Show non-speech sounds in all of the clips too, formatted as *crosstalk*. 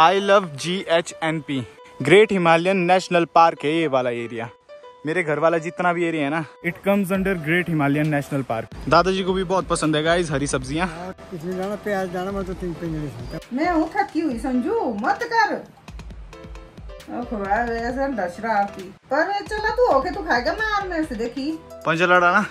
I love G H N P great Himalayan national park है ये वाला area मेरे घर वाला जितना भी एरिया है ना it comes under great Himalayan national park दादाजी को भी बहुत पसंद है गाइस हरी सब्ज़ियाँ. प्याज डालना मैं तो तीन मैं हूँ थकी हुई संजू मत कर। चला तू होके तू खाएगा से देखी। पंच लड़ा ना।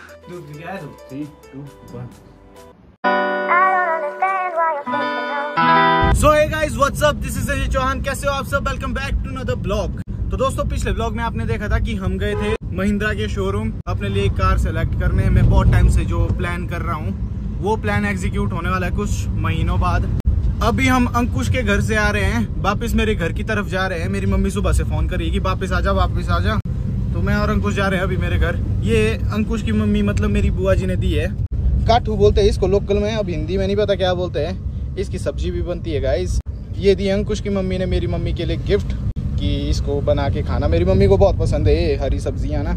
So hey guys what's up this is Ajay Chauhan कैसे हो आप सब? Welcome back to another blog तो दोस्तों, पिछले ब्लॉग में आपने देखा था कि हम गए थे महिंद्रा के शोरूम अपने लिए कार सेलेक्ट करने मैं बहुत टाइम से जो प्लान कर रहा हूँ, वो प्लान एग्जीक्यूट होने वाला है कुछ महीनों बाद। अभी हम अंकुश के घर से आ रहे हैं। वापस मेरे घर की तरफ़ जा रहे हैं। मेरी मम्मी सुबह से फ़ोन करी कि वापस आ जा, वापस आ जा। तो मैं और अंकुश जा रहे हैं अभी मेरे घर। ये अंकुश की मम्मी मतलब मेरी बुआ जी ने दी है। काठू बोलते हैं इसको लोकल में, अब हिंदी में नहीं पता क्या बोलते हैं। इसकी सब्ज़ी भी बनती है गाइस ये दी अंकुश की मम्मी ने मेरी मम्मी के लिए गिफ्ट कि इसको बना के खाना। मेरी मम्मी को बहुत पसंद है हरी सब्ज़ियाँ ना।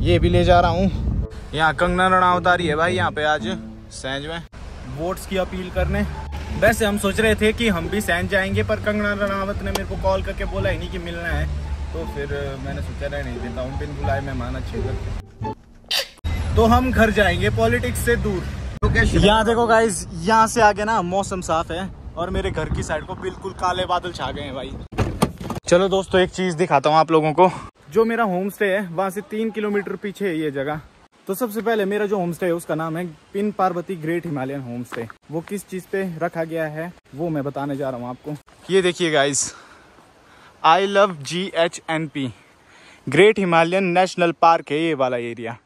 ये भी ले जा रहा हूँ। यहाँ कंगना रणावत आ रही है भाई, यहाँ पे आज सैंज में। वोट्स की अपील करने। वैसे हम सोच रहे थे कि हम भी सैंज जाएँगे, पर कंगना रणावत ने मेरे को कॉल करके बोला ही नहीं कि मिलना है। तो फिर मैंने सोचा रह नहीं, देता हूँ। बिन बुलाए मेहमान अच्छे लगते तो हम घर जाएँगे, पॉलिटिक्स से दूर। यहाँ देखो गाइज़ यहाँ से आगे ना मौसम साफ़ है और मेरे घर की साइड को बिल्कुल काले बादल छा गए हैं भाई। चलो दोस्तों, एक चीज़ दिखाता हूँ आप लोगों को। जो मेरा होम स्टे है, वहाँ से तीन किलोमीटर पीछे है ये जगह। तो सबसे पहले मेरा जो होम स्टे है, उसका नाम है Pin Parvati great Himalayan homestay वो किस चीज़ पे रखा गया है, वो मैं बताने जा रहा हूँ आपको। ये देखिए guys I love G H N P great Himalayan national park है ये वाला एरिया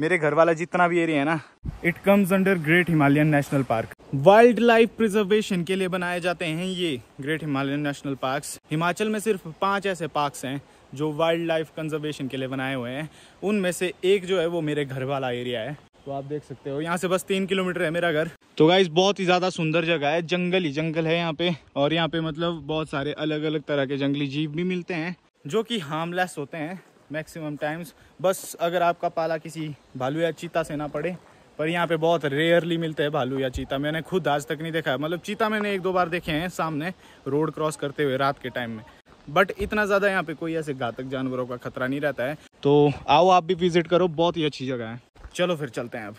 मेरे घर वाला जितना भी एरिया है ना it comes under great Himalayan national park wildlife preservation के लिए बनाए जाते हैं ये great Himalayan national parks Himachal में सिर्फ़ पाँच ऐसे पार्क्स हैं जो वाइल्ड लाइफ कंजर्वेशन के लिए बनाए हुए हैं। उनमें से एक जो है वो मेरे घर वाला एरिया है। तो आप देख सकते हो, यहाँ से बस तीन किलोमीटर है मेरा घर। तो गाइस बहुत ही ज़्यादा सुंदर जगह है, जंगल ही जंगल है यहाँ पे। और यहाँ पे मतलब बहुत सारे अलग अलग तरह के जंगली जीव भी मिलते हैं, जो कि हार्मलेस होते हैं। मैक्सिमम टाइम्स बस अगर आपका पाला किसी भालू या चीता से ना पड़े पर यहाँ पे बहुत रेयरली मिलते हैं भालू या चीता। मैंने खुद आज तक नहीं देखा है। मतलब चीता मैंने एक दो बार देखे हैं सामने रोड क्रॉस करते हुए रात के टाइम में। बट इतना ज़्यादा यहाँ पे कोई ऐसे घातक जानवरों का खतरा नहीं रहता है। तो आओ आप भी विज़िट करो बहुत ही अच्छी जगह है। चलो फिर चलते हैं अब।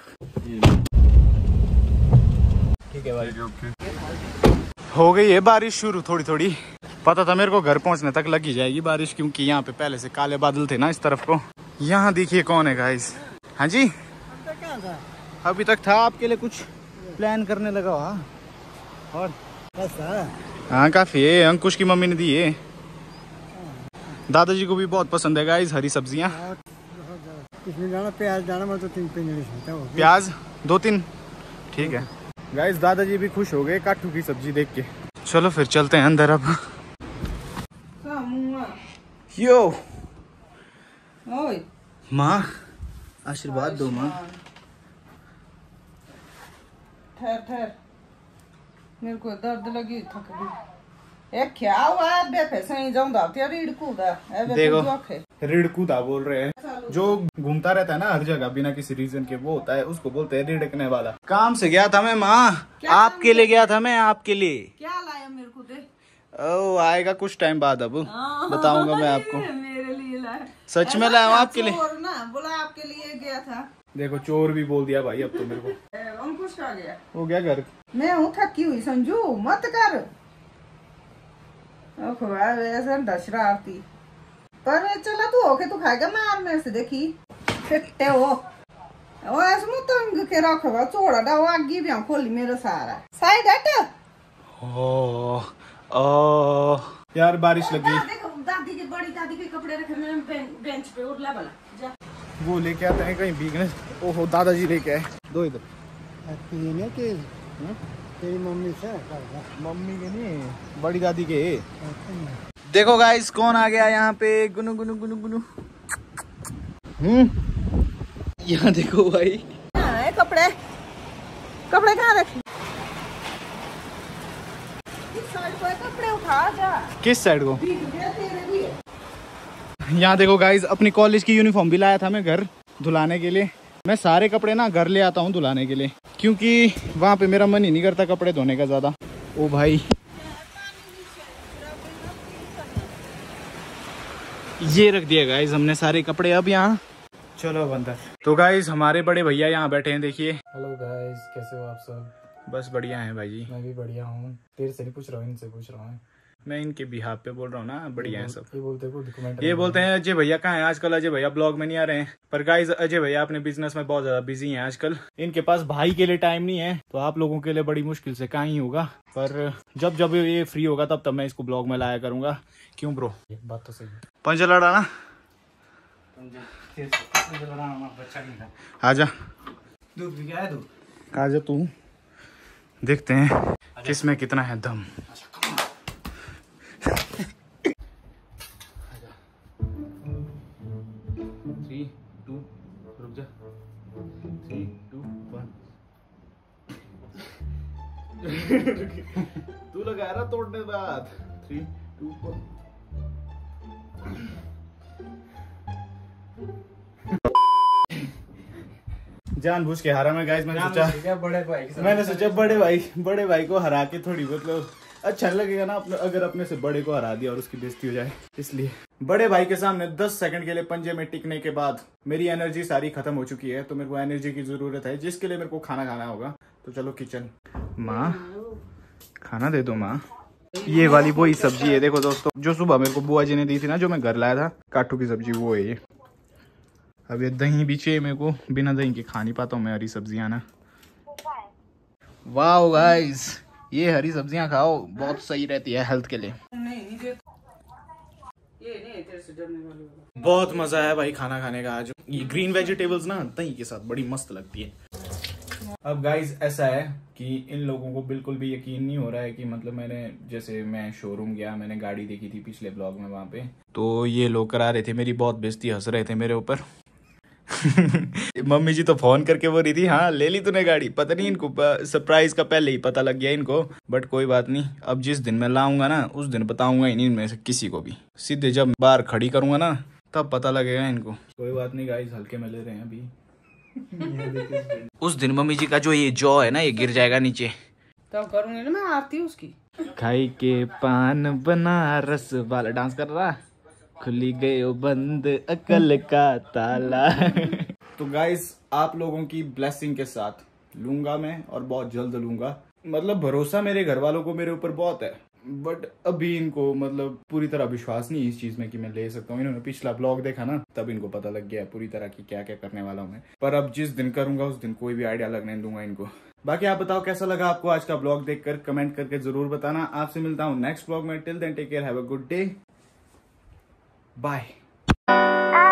ठीक है भाई। हो गई है बारिश शुरू थोड़ी थोड़ी पता था मेरे को घर पहुँचने तक लग ही जाएगी बारिश क्योंकि यहाँ पे पहले से काले बादल थे ना इस तरफ़ को। यहाँ देखिए कौन है गाइस हाँ जी? क्या था? अभी तक था आपके लिए कुछ प्लान करने लगा हुआ। और? बस हाँ। काफ़ी है अंकुश की मम्मी ने दी है। दादाजी को भी बहुत पसंद है गाइस हरी सब्ज़ियाँ। प्याज मैं तो तीन हो प्याज दो तीन। ठीक है। गाइस दादाजी भी खुश हो गए काठू की सब्ज़ी देख के। चलो फिर चलते हैं अंदर अब। यो माँ आशीर्वाद दो माँ ठहर ठहर मेरे को दर्द लगी थक गई क्या हुआ है जाऊँ दाव तेरी कूदा देखो। बोल रहे हैं जो घूमता रहता है ना हर जगह बिना किसी रीजन के वो होता है उसको बोलते हैं रिड़कने वाला काम से गया था मैं माँ आपके लिए गया था मैं आपके लिए क्या लाया मेरे को दे ओ आएगा कुछ टाइम बाद अब। बताऊँगा मैं आपको। *laughs* मेरे लिए लाया सच में लाया आपके लिए। चोर ना बोला आपके लिए गया था। देखो चोर भी बोल दिया भाई अब तो मेरे को। अंकुश का गया? हो गया घर। मैं हूँ थकी हुई संजू मत कर। अंडा शरारती। पर चला तू होके तू खाएगा मार मेरे से देखी। फिट्टे हो। ओ ऐसे मुँह तंग के रखवा चोड़ा डा आगी भी हम खोली मेरा सारा। साइड हट ओ ओ यार बारिश लगी। देखो दादी के बड़ी दादी के कपड़े रखे मैंने बें- बेंच पे उठला वाला वो लेके आते हैं कहीं भीगने। ओहो दादाजी लेके आए। दो इधर। पीने के? तेरी मम्मी से? मम्मी के नहीं बड़ी दादी के। देखो गाइस कौन आ गया यहाँ पे? गुनु गुनु गुनु गुनु। हम्म? यहाँ देखो भाई। कपड़े? कपड़े कहाँ रखे? किस साइड को? यहाँ देखो गाइज़ अपनी कॉलेज की यूनिफॉर्म भी लाया था मैं घर धुलाने के लिए। मैं सारे कपड़े ना घर ले आता हूँ धुलाने के लिए। क्योंकि वहाँ पे मेरा मन ही नहीं करता कपड़े धोने का ज़्यादा। ओ भाई। ये रख दिया गाइज़ हमने सारे कपड़े अब यहाँ। चलो बंदर तो गाइज़ हमारे बड़े भैया यहाँ बैठे हैं देखिए। हेलो गाइज़ कैसे हो आप सब? बस बढ़िया है भाई जी। मैं भी बढ़िया हूँ। तेरे से नहीं पूछ रहा हूँ इनसे पूछ रहा हूँ। मैं इनके बिहार पे बोल रहा हूँ ना बढ़िया है सब। ये बोलते कमेंट ये बोलते हैं अजय भैया कहाँ हैं? आजकल अजय भैया ब्लॉग में नहीं आ रहे हैं। पर गाइज़ अजय भैया अपने बिज़नेस में बहुत ज़्यादा बिज़ी हैं आजकल। इनके पास भाई के लिए टाइम नहीं है तो आप लोगों के लिए बड़ी मुश्किल से कहाँ ही होगा। पर जब जब ये फ्री होगा तब तब मैं इसको ब्लॉग में लाया करूँगा। क्यों ब्रो बात तो सही है। पंजा लड़ाना आजा। दूध है आजा तू। देखते हैं किसमें कितना है दम। तू लगा रहा तोड़ने बाद। थ्री टू वन जानबूझ के हारा। मैं गाइस मैंने सोचा बड़े भाई मैंने सोचा बड़े भाई बड़े भाई को हरा के थोड़ी मतलब अच्छा लगेगा ना अपने अगर अपने से बड़े को हरा दिया और उसकी बेइज्जती हो जाए। इसलिए। बड़े भाई के सामने 10 सेकंड के लिए पंजे में टिकने के बाद मेरी एनर्जी सारी खत्म हो चुकी है तो मेरे को एनर्जी की ज़रूरत है जिसके लिए मेरे को खाना खाना होगा। तो चलो किचन माँ खाना दे दो माँ। ये वाली वही सब्ज़ी है देखो दोस्तों जो सुबह मेरे को बुआ जी ने दी थी ना जो मैं घर लाया था काटू की सब्ज़ी वो है ये। अब ये दही भी चाहिए मेरे को। बिना दही के खा नहीं पाता हूँ मैं हरी सब्ज़ियाँ, ना। वाह गाइस ये हरी सब्ज़ियाँ खाओ, बहुत सही रहती है हेल्थ के लिए। बहुत मज़ा आया भाई खाना खाने का आज। ये ग्रीन वेजिटेबल्स ना, दही के साथ बड़ी मस्त लगती है। अब गाइस ऐसा है कि इन लोगों को बिल्कुल भी यकीन नहीं हो रहा है कि मतलब मैंने, जैसे मैं शोरूम गया, मैंने गाड़ी देखी थी पिछले ब्लॉग में वहाँ पे। तो ये लोग करा रहे थे, मेरी बहुत बेइज्जती, हंस रहे थे मेरे ऊपर। *laughs* मम्मी जी तो फ़ोन करके बोल रही थी हाँ ले ली तूने गाड़ी। पता नहीं इनको सरप्राइज़ का पहले ही पता लग गया इनको। बट कोई बात नहीं अब जिस दिन मैं लाऊँगा ना उस दिन बताऊँगा नहीं इनमें से किसी को भी। सीधे जब बाहर खड़ी करूँगा ना तब पता लगेगा इनको। कोई बात नहीं गाइस हल्के में ले रहे हैं अभी। उस दिन मम्मी जी का जो ये जॉ है ना ये गिर जाएगा नीचे। तब करूँगी ना मैं आरती उसकी। खाई के पान बना रस वाला डांस कर रहा? खुली गयो बंद, अकल का ताला। तो गाइस आप लोगों की ब्लेसिंग के साथ लूँगा मैं और बहुत जल्द लूँगा। मतलब भरोसा मेरे घर वालों को मेरे ऊपर बहुत है। बट अभी इनको मतलब पूरी तरह विश्वास नहीं इस चीज़ में कि मैं ले सकता हूँ। इन्होंने पिछला ब्लॉग देखा ना, तब इनको पता लग गया पूरी तरह की क्या क्या करने वाला हूँ मैं। पर अब जिस दिन करूँगा, उस दिन कोई भी आइडिया लगने दूँगा इनको। बाकी आप बताओ, कैसा लगा आपको आज का ब्लॉग देखकर? कमेंट करके ज़रूर बताना। आपसे मिलता हूँ नेक्स्ट ब्लॉग में। Till then take care have a good day Bye. Ah.